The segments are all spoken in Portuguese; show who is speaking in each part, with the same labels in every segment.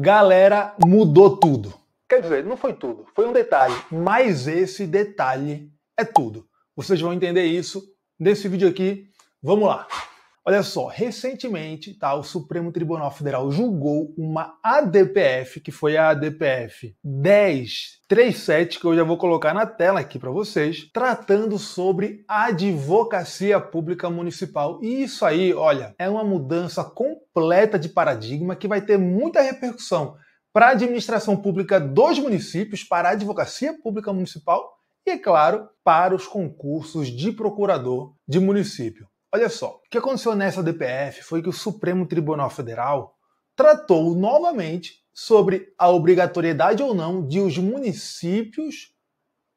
Speaker 1: Galera, mudou tudo. Quer dizer, não foi tudo, foi um detalhe, mas esse detalhe é tudo. Vocês vão entender isso nesse vídeo aqui. Vamos lá. Olha só, recentemente, tá, o Supremo Tribunal Federal julgou uma ADPF, que foi a ADPF 1037, que eu já vou colocar na tela aqui para vocês, tratando sobre advocacia pública municipal. E isso aí, olha, é uma mudança completa de paradigma que vai ter muita repercussão para a administração pública dos municípios, para a advocacia pública municipal e, é claro, para os concursos de procurador de município. Olha só, o que aconteceu nessa DPF foi que o Supremo Tribunal Federal tratou novamente sobre a obrigatoriedade ou não de os municípios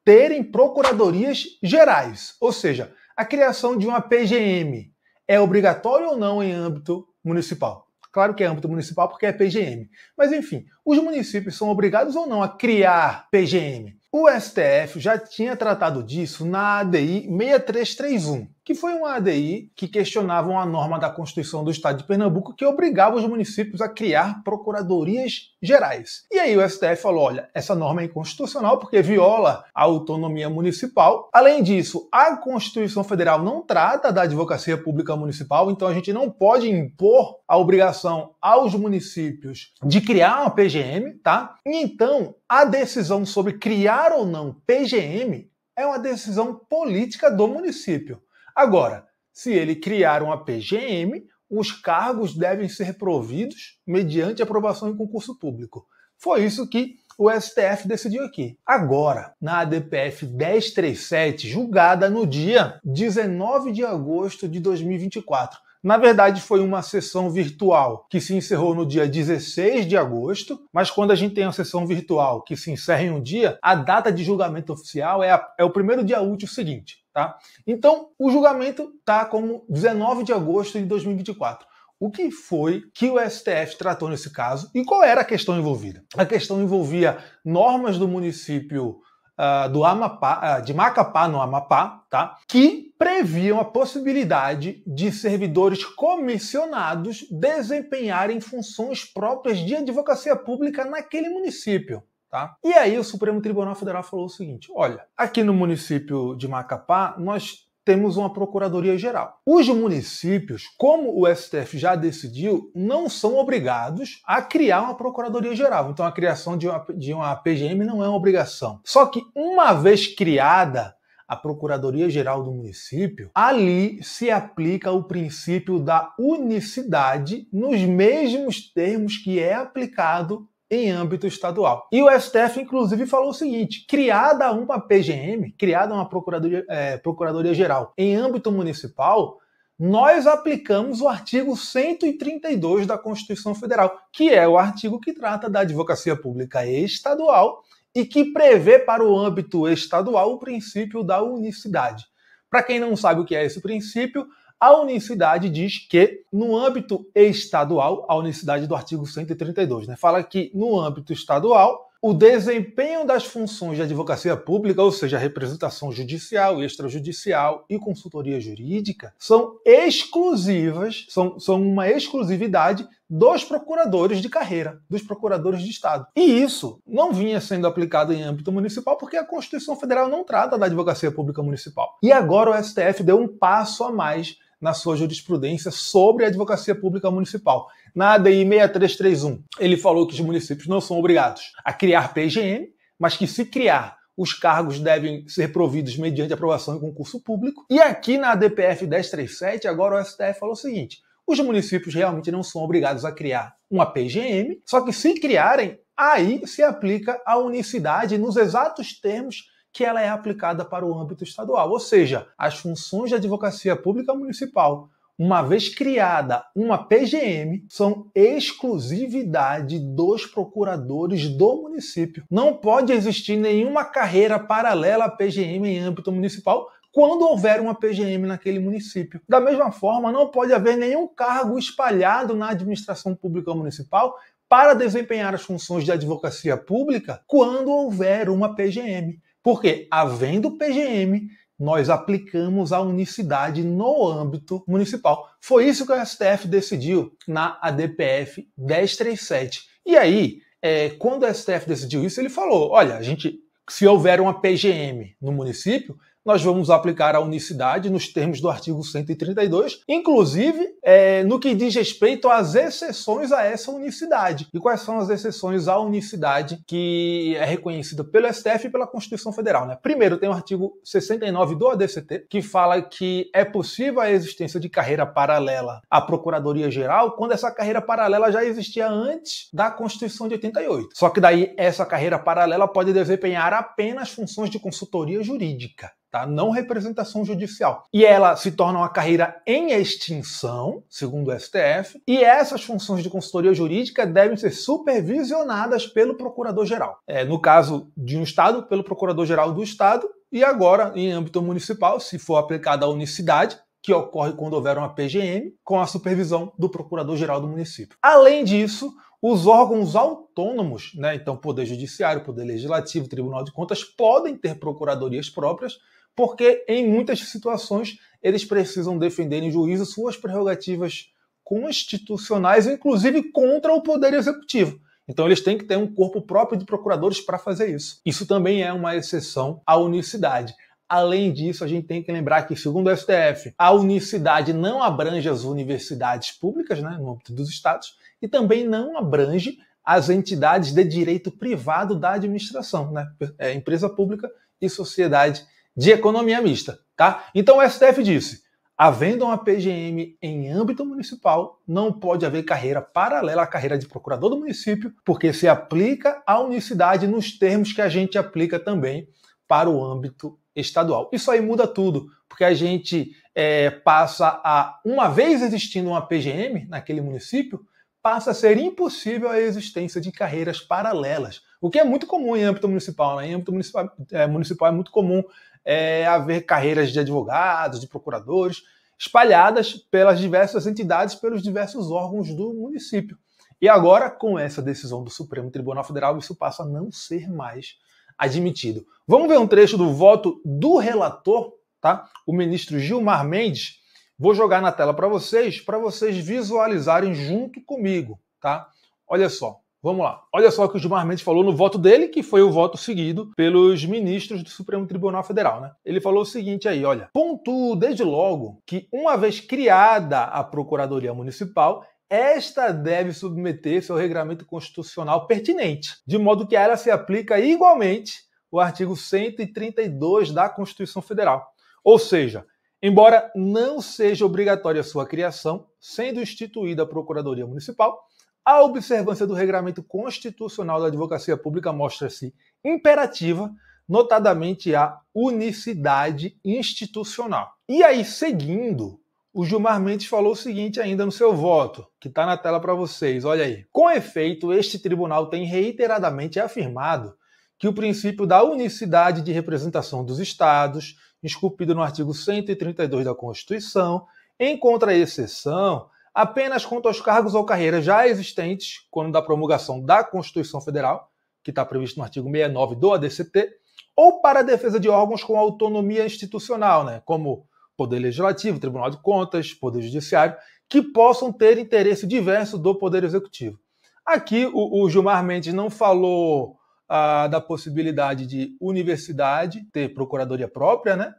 Speaker 1: terem procuradorias gerais, ou seja, a criação de uma PGM é obrigatório ou não em âmbito municipal? Claro que é âmbito municipal porque é PGM. Mas enfim, os municípios são obrigados ou não a criar PGM? O STF já tinha tratado disso na ADI 6331, que foi uma ADI que questionava uma norma da Constituição do Estado de Pernambuco que obrigava os municípios a criar procuradorias gerais. E aí o STF falou: olha, essa norma é inconstitucional porque viola a autonomia municipal. Além disso, a Constituição Federal não trata da advocacia pública municipal, então a gente não pode impor a obrigação aos municípios de criar uma PGM, tá? E então a decisão sobre criar ou não PGM é uma decisão política do município. Agora, se ele criar uma PGM, os cargos devem ser providos mediante aprovação em concurso público. Foi isso que o STF decidiu aqui. Agora, na ADPF 1037, julgada no dia 19 de agosto de 2024, na verdade, foi uma sessão virtual que se encerrou no dia 16 de agosto, mas quando a gente tem uma sessão virtual que se encerra em um dia, a data de julgamento oficial é, a, é o primeiro dia útil seguinte. Tá? Então, o julgamento está como 19 de agosto de 2024. O que foi que o STF tratou nesse caso e qual era a questão envolvida? A questão envolvia normas do município uh, do Amapá, uh, de Macapá, no Amapá, tá? que previam a possibilidade de servidores comissionados desempenharem funções próprias de advocacia pública naquele município. Tá? E aí o Supremo Tribunal Federal falou o seguinte: olha, aqui no município de Macapá, nós temos uma Procuradoria Geral. Os municípios, como o STF já decidiu, não são obrigados a criar uma Procuradoria Geral. Então a criação de uma, de uma PGM não é uma obrigação. Só que uma vez criada, a Procuradoria Geral do município, ali se aplica o princípio da unicidade nos mesmos termos que é aplicado em âmbito estadual. E o STF, inclusive, falou o seguinte: criada uma PGM, criada uma Procuradoria, é, Procuradoria Geral em âmbito municipal, nós aplicamos o artigo 132 da Constituição Federal, que é o artigo que trata da advocacia pública estadual e que prevê para o âmbito estadual o princípio da unicidade. Para quem não sabe o que é esse princípio, a unicidade diz que, no âmbito estadual, a unicidade do artigo 132, né, fala que no âmbito estadual, o desempenho das funções de advocacia pública, ou seja, representação judicial, extrajudicial e consultoria jurídica, são exclusivas, são, são uma exclusividade dos procuradores de carreira, dos procuradores de Estado. E isso não vinha sendo aplicado em âmbito municipal porque a Constituição Federal não trata da advocacia pública municipal. E agora o STF deu um passo a mais na sua jurisprudência sobre a advocacia pública municipal. Na ADI 6331, ele falou que os municípios não são obrigados a criar PGM, mas que se criar, os cargos devem ser providos mediante aprovação em concurso público. E aqui na ADPF 1037, agora o STF falou o seguinte: os municípios realmente não são obrigados a criar uma PGM, só que se criarem, aí se aplica a unicidade nos exatos termos que ela é aplicada para o âmbito estadual. Ou seja, as funções de advocacia pública municipal, uma vez criada uma PGM, são exclusividade dos procuradores do município. Não pode existir nenhuma carreira paralela à PGM em âmbito municipal quando houver uma PGM naquele município. Da mesma forma, não pode haver nenhum cargo espalhado na administração pública municipal para desempenhar as funções de advocacia pública quando houver uma PGM. Porque, havendo PGM, nós aplicamos a unicidade no âmbito municipal. Foi isso que o STF decidiu na ADPF 1037. E aí, é, quando o STF decidiu isso, ele falou: olha, a gente, se houver uma PGM no município, nós vamos aplicar a unicidade nos termos do artigo 132, inclusive é, no que diz respeito às exceções a essa unicidade. E quais são as exceções à unicidade que é reconhecida pelo STF e pela Constituição Federal? Né? Primeiro, tem o artigo 69 do ADCT, que fala que é possível a existência de carreira paralela à Procuradoria-Geral quando essa carreira paralela já existia antes da Constituição de 88. Só que daí essa carreira paralela pode desempenhar apenas funções de consultoria jurídica tá? não representação judicial. E ela se torna uma carreira em extinção, segundo o STF, e essas funções de consultoria jurídica devem ser supervisionadas pelo Procurador-Geral. É, no caso de um Estado, pelo Procurador-Geral do Estado, e agora, em âmbito municipal, se for aplicada a unicidade, que ocorre quando houver uma PGM, com a supervisão do Procurador-Geral do município. Além disso, os órgãos autônomos, né, então Poder Judiciário, Poder Legislativo, Tribunal de Contas, podem ter procuradorias próprias porque em muitas situações eles precisam defender em juízo suas prerrogativas constitucionais, inclusive contra o poder executivo. Então eles têm que ter um corpo próprio de procuradores para fazer isso. Isso também é uma exceção à unicidade. Além disso, a gente tem que lembrar que, segundo o STF, a unicidade não abrange as universidades públicas, né, no âmbito dos estados, e também não abrange as entidades de direito privado da administração, né, é, empresa pública e sociedade de economia mista, tá? Então o STF disse: havendo uma PGM em âmbito municipal, não pode haver carreira paralela à carreira de procurador do município, porque se aplica a unicidade nos termos que a gente aplica também para o âmbito estadual. Isso aí muda tudo, porque a gente é, passa a, uma vez existindo uma PGM naquele município, passa a ser impossível a existência de carreiras paralelas, o que é muito comum em âmbito municipal. Né? Em âmbito municipal é, municipal é muito comum é, haver carreiras de advogados, de procuradores, espalhadas pelas diversas entidades, pelos diversos órgãos do município. E agora, com essa decisão do Supremo Tribunal Federal, isso passa a não ser mais admitido. Vamos ver um trecho do voto do relator, tá? O ministro Gilmar Mendes. Vou jogar na tela para vocês, para vocês visualizarem junto comigo, tá? Olha só. Vamos lá. Olha só o que o Gilmar Mendes falou no voto dele, que foi o voto seguido pelos ministros do Supremo Tribunal Federal, né? Ele falou o seguinte aí, olha: pontuo desde logo que, uma vez criada a Procuradoria Municipal, esta deve submeter-se ao regramento constitucional pertinente, de modo que ela se aplica igualmente o artigo 132 da Constituição Federal. Ou seja, embora não seja obrigatória a sua criação, sendo instituída a Procuradoria Municipal, a observância do regramento constitucional da advocacia pública mostra-se imperativa, notadamente a unicidade institucional. E aí, seguindo, o Gilmar Mendes falou o seguinte ainda no seu voto, que está na tela para vocês, olha aí. Com efeito, este tribunal tem reiteradamente afirmado que o princípio da unicidade de representação dos Estados, esculpido no artigo 132 da Constituição, encontra exceção apenas quanto aos cargos ou carreiras já existentes quando da promulgação da Constituição Federal, que está previsto no artigo 69 do ADCT, ou para a defesa de órgãos com autonomia institucional, né, como Poder Legislativo, Tribunal de Contas, Poder Judiciário, que possam ter interesse diverso do Poder Executivo. Aqui o, o Gilmar Mendes não falou ah, da possibilidade de universidade ter procuradoria própria, né?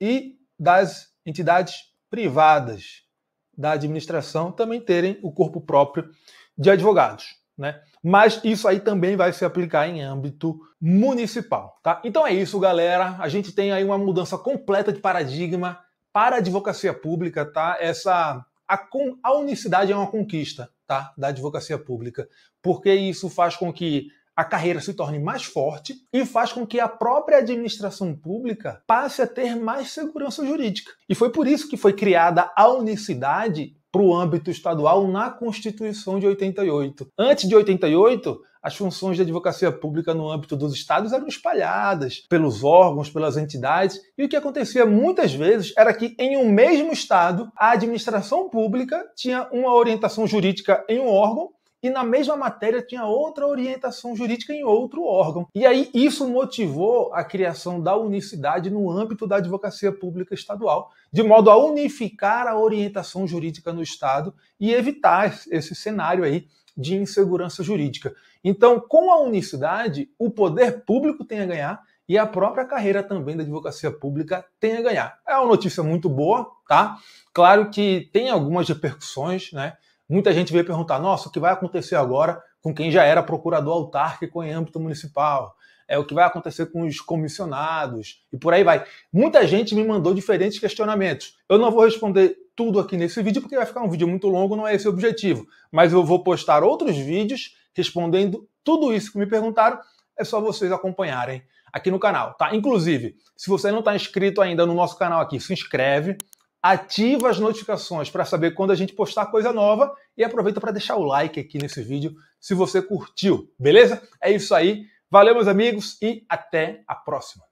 Speaker 1: E das entidades privadas da administração também terem o corpo próprio de advogados. Né? Mas isso aí também vai se aplicar em âmbito municipal. Tá? Então é isso, galera. A gente tem aí uma mudança completa de paradigma para a advocacia pública. Tá? Essa, a, a unicidade é uma conquista tá? da advocacia pública, porque isso faz com que a carreira se torne mais forte e faz com que a própria administração pública passe a ter mais segurança jurídica. E foi por isso que foi criada a unicidade para o âmbito estadual na Constituição de 88. Antes de 88, as funções de advocacia pública no âmbito dos estados eram espalhadas pelos órgãos, pelas entidades, e o que acontecia muitas vezes era que em um mesmo estado a administração pública tinha uma orientação jurídica em um órgão e na mesma matéria tinha outra orientação jurídica em outro órgão. E aí isso motivou a criação da unicidade no âmbito da advocacia pública estadual, de modo a unificar a orientação jurídica no estado e evitar esse cenário aí de insegurança jurídica. Então, com a unicidade, o poder público tem a ganhar e a própria carreira também da advocacia pública tem a ganhar. É uma notícia muito boa, tá? Claro que tem algumas repercussões, né? Muita gente veio perguntar: nossa, o que vai acontecer agora com quem já era procurador autárquico em âmbito municipal? É o que vai acontecer com os comissionados e por aí vai. Muita gente me mandou diferentes questionamentos. Eu não vou responder tudo aqui nesse vídeo porque vai ficar um vídeo muito longo, não é esse o objetivo. Mas eu vou postar outros vídeos respondendo tudo isso que me perguntaram. É só vocês acompanharem aqui no canal, tá? Inclusive, se você não está inscrito ainda no nosso canal aqui, se inscreve, ativa as notificações para saber quando a gente postar coisa nova e aproveita para deixar o like aqui nesse vídeo se você curtiu, beleza? É isso aí. Valeu, meus amigos, e até a próxima.